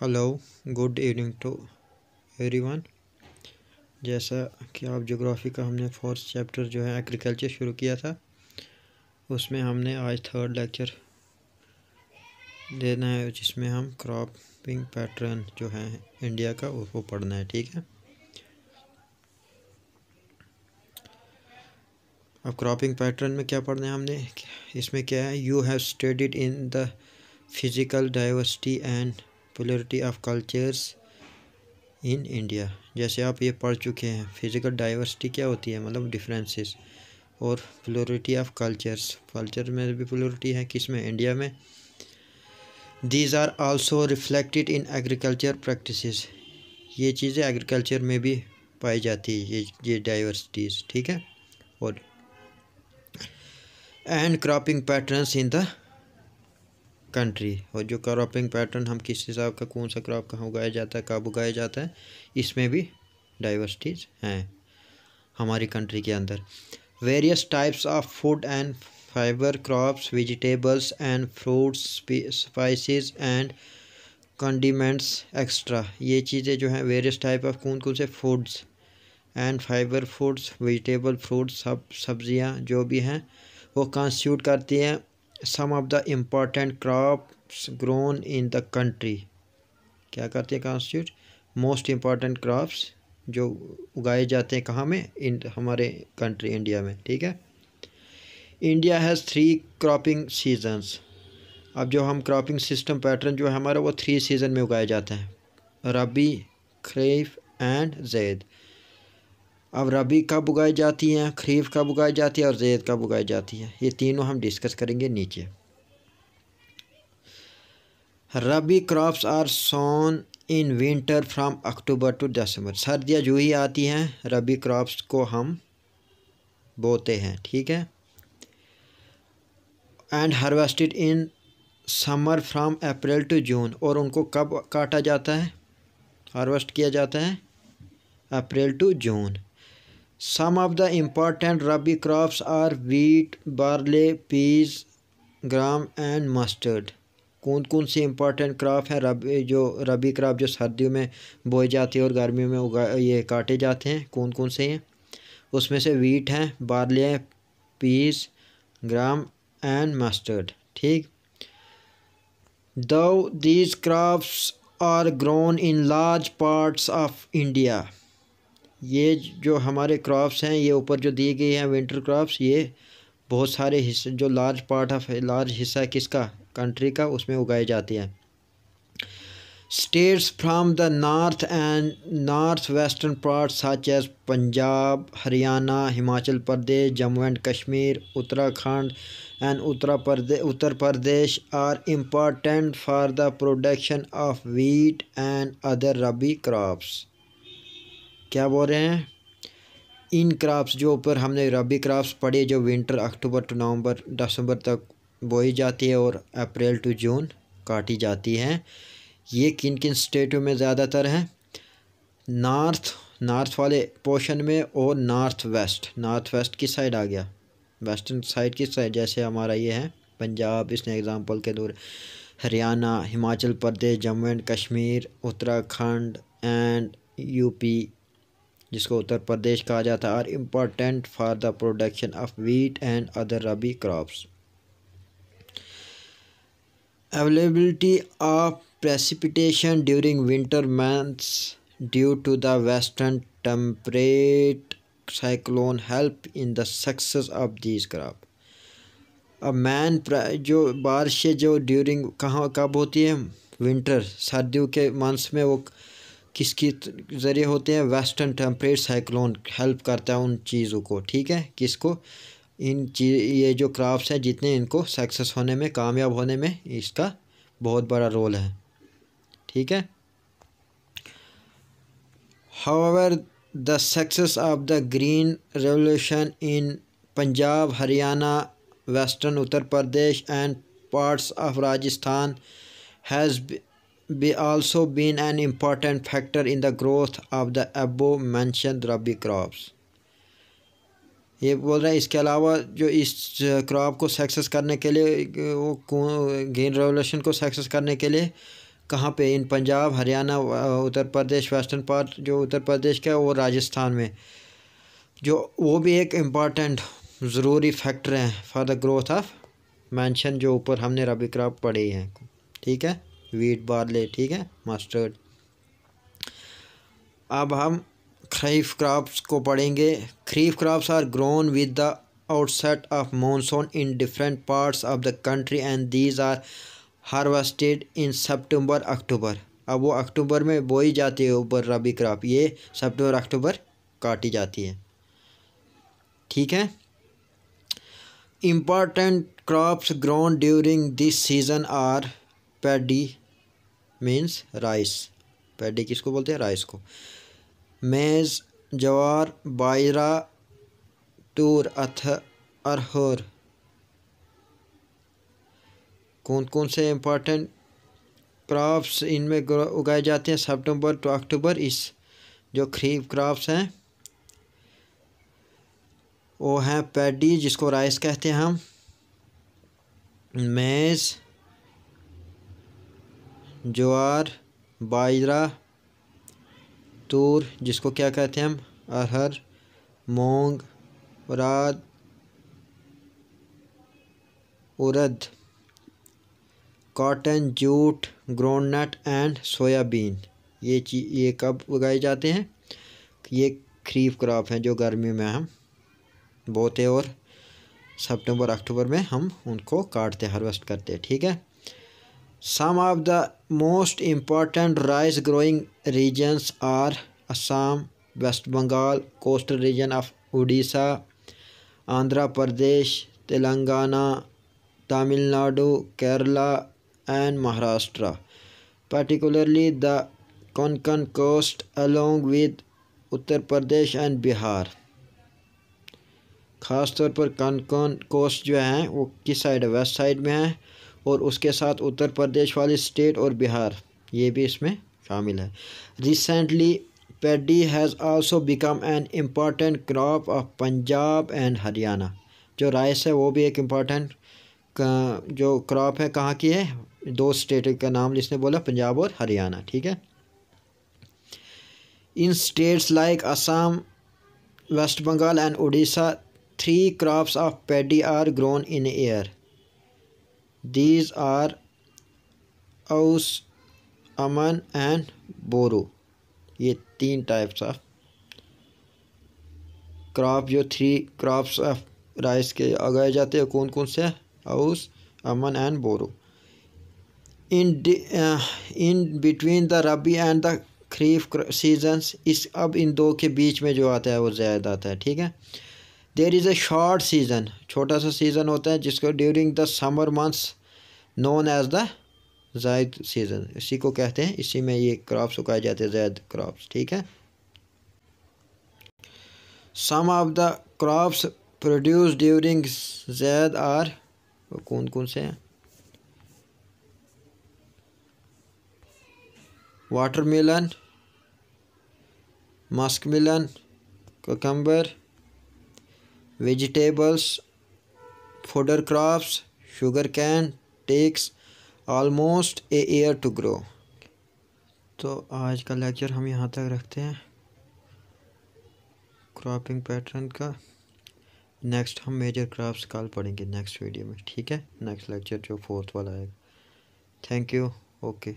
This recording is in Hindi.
Hello good evening to everyone जैसा कि आप जोग्राफ़ी का हमने फोर्थ चैप्टर जो है एग्रीकल्चर शुरू किया था, उसमें हमने आज थर्ड लेक्चर देना है, जिसमें हम क्रॉपिंग पैटर्न जो है इंडिया का, उसको पढ़ना है, ठीक है? अब क्रॉपिंग पैटर्न में क्या पढ़ना है हमने? इसमें क्या है? You have studied in the physical diversity and polarity of cultures in India जैसे आप ये पढ़ चुके हैं फ़िज़िकल डाइवर्सिटी क्या होती है? मतलब डिफरेंसेस और प्लोरिटी ऑफ़ कल्चर्स कल्चर में भी पोलरिटी है किसमें? इंडिया में. These are also reflected in agriculture practices ये चीज़ें एग्रीकल्चर में भी पाई जाती है, ये ये डाइवर्सिटीज़ ठीक है? और and cropping patterns in the country और जो क्रॉपिंग पैटर्न हम किस हिसाब का, कौन सा क्रॉप कहाँ उगाया जाता है, कब उगाया जाता है, इसमें भी डाइवर्सिटीज़ हैं हमारी कंट्री के अंदर। Various types of food and fibre crops vegetables and fruits spices and condiments extra ये चीज़ें जो हैं वेरियस टाइप ऑफ़ कौन कौन से foods and fibre foods vegetable fruits सब सब्ज़ियाँ जो भी हैं, वो कंस्टिट्यूट करती हैं some of the important crops grown in the country क्या करते हैं कॉन्स्टिट्यूट मोस्ट इंपॉर्टेंट क्रॉप्स जो उगाए जाते हैं कहाँ में? इन हमारे कंट्री इंडिया में, ठीक है? India has three cropping seasons अब जो हम क्रॉपिंग सिस्टम पैटर्न जो है हमारा, वो थ्री सीज़न में उगाए जाते हैं. रबी, खरीफ एंड जैद. अब रबी कब उगाई जाती हैं, खरीफ कब उगाई जाती है और जैद कब उगाई जाती है। ये तीनों हम डिस्कस करेंगे नीचे। Rabi crops are sown in winter from October to December सर्दियाँ जो ही आती हैं, रबी क्रॉप्स को हम बोते हैं, ठीक है? And harvested in summer from April to June और उनको कब काटा जाता है? हार्वेस्ट किया जाता है? April to June Some of the important rabi crops are wheat, barley, peas, gram and mustard. कौन कौन सी इम्पोर्टेंट क्रॉप हैं रबी जो रबी क्रॉप जो सर्दियों में बोई जाती है और गर्मियों में उगा ये काटे जाते हैं? कौन कौन से हैं? उसमें से वीट हैं बार्ली है पीस ग्राम एंड मस्टर्ड ठीक? Though these crops are grown in large parts of India ये जो हमारे क्रॉप्स हैं, ये ऊपर जो दिए गए हैं विंटर क्रॉप्स ये बहुत सारे हिस्से जो लार्ज पार्ट ऑफ़ लार्ज हिस्सा है किसका? कंट्री का, उसमें उगाए जाते हैं। States from the north and north western part such as Punjab Haryana Himachal Pradesh Jammu and Kashmir Uttarakhand and Uttar Pradesh Uttar Pradesh are important for the production of wheat and other rabi crops क्या बोल रहे हैं? इन क्रॉप्स जो ऊपर हमने रबी क्रॉप्स पढ़े जो विंटर अक्टूबर टू नवंबर, दिसंबर तक बोई जाती है और अप्रैल टू जून काटी जाती हैं। ये किन किन स्टेटों में ज़्यादातर हैं? नॉर्थ नॉर्थ वाले पोर्शन में और नॉर्थ वेस्ट नॉर्थ वेस्ट की साइड आ गया? वेस्टर्न साइड की साइड जैसे हमारा ये है, पंजाब, इसने एग्ज़ाम्पल के दूर Haryana, Himachal Pradesh, Jammu and Kashmir, Uttarakhand and UP जिसको उत्तर प्रदेश कहा जाता है are important for the production of wheat and other rabi crops availability of precipitation during winter months due to the western temperate cyclone help in the success of these crop अब मैन जो बारिशें जो ड्यूरिंग कहाँ, कब होती है? विंटर सर्दियों के मंथ्स में वो किसकी ज़रिए होते हैं? वेस्टर्न टेम्परेट साइक्लोन हेल्प करता है उन चीज़ों को, ठीक है? किसको? इन चीज़ ये जो क्राफ्ट्स हैं, जितने इनको सक्सेस होने में, कामयाब होने में इसका बहुत बड़ा रोल है, ठीक है? However the success of the green revolution in Punjab Haryana western Uttar Pradesh and parts of Rajasthan has be also been an important factor in the growth of the above mentioned rabi crops. ये बोल रहा है, इसके अलावा जो इस क्रॉप को सक्सेस करने के लिए, वो ग्रीन रेवोल्यूशन को सक्सेस करने के लिए कहाँ पे? In Punjab, Haryana Uttar Pradesh western part जो उत्तर प्रदेश का और राजस्थान में। जो, वो भी एक इंपॉर्टेंट ज़रूरी फैक्टर हैं for the growth of mention जो ऊपर हमने रबी क्रॉप पढ़े हैं। ठीक है? वीट बारले ठीक है? मस्टर्ड अब हम खरीफ क्रॉप्स को पढ़ेंगे। Kharif crops are grown with the outset of monsoon in different parts of the country and these are harvested in September October अब वो अक्टूबर में बोई जाती है ऊपर रबी क्रॉप ये सितंबर अक्टूबर काटी जाती है। ठीक है? Important crops grown during this season are paddy means rice. Paddy किसको बोलते हैं? राइस को। मेज़ जवार बाजरा टूर अथ अरहर। कौन कौन से इम्पोर्टेंट क्रॉप्स इनमें उगाए जाते हैं? सितंबर टू अक्टूबर इस जो खरीफ क्रॉप्स हैं, वो हैं पैडी, जिसको राइस कहते हैं हम। मेज़ ज्वार, बाजरा, तूर, जिसको क्या कहते हैं हम? Arhar, moong urad urad, cotton, jute groundnut and soybean. ये चीज़ ये कब उगाए जाते हैं? ये खरीफ क्रॉप हैं जो गर्मी में हम बोते और सितंबर, अक्टूबर में हम उनको काटते, हार्वेस्ट करते, ठीक है? Some of the most important rice growing regions are Assam West Bengal coastal region of Orissa Andhra Pradesh Telangana Tamil Nadu Kerala and Maharashtra, particularly the Konkan coast along with Uttar Pradesh and Bihar ख़ास तौर पर कनकन कोस्ट जो है वो किस साइड है? वेस्ट साइड में है? और उसके साथ उत्तर प्रदेश वाली स्टेट और बिहार, ये भी इसमें शामिल है। Recently paddy has also become an important crop of Punjab and Haryana जो राइस है वो भी एक इंपॉर्टेंट जो क्रॉप है, कहाँ की है? दो स्टेट का नाम जिसने बोला पंजाब और हरियाणा ठीक है? In states like Assam West Bengal and Orissa three crops of paddy are grown in a year these are aus aman and boro ये तीन टाइप्स ऑफ़ क्रॉप जो थ्री क्रॉप्स ऑफ़ राइस के उगाए जाते हैं कौन कौन से aus aman and boro in in between the rabi and the kharif seasons इस अब इन दो के बीच में जो आता है, वो ज़्यादा आता है, ठीक है? There is a short season छोटा सा सीज़न होता है, जिसको during the summer months known as the zaid season इसी को कहते हैं। इसी में ये क्रॉप्स उगाए जाते हैं जैद क्रॉप्स ठीक है? Some of the crops produce during zaid are कौन कौन से हैं? Watermelon, muskmelon cucumber vegetables, fodder crops sugar cane takes almost a year to grow तो आज का लेक्चर हम यहाँ तक रखते हैं। क्रॉपिंग पैटर्न का। नेक्स्ट हम मेजर क्रॉप्स कल पढ़ेंगे नेक्स्ट वीडियो में, ठीक है? नेक्स्ट लेक्चर जो फोर्थ वाला आएगा। Thank you okay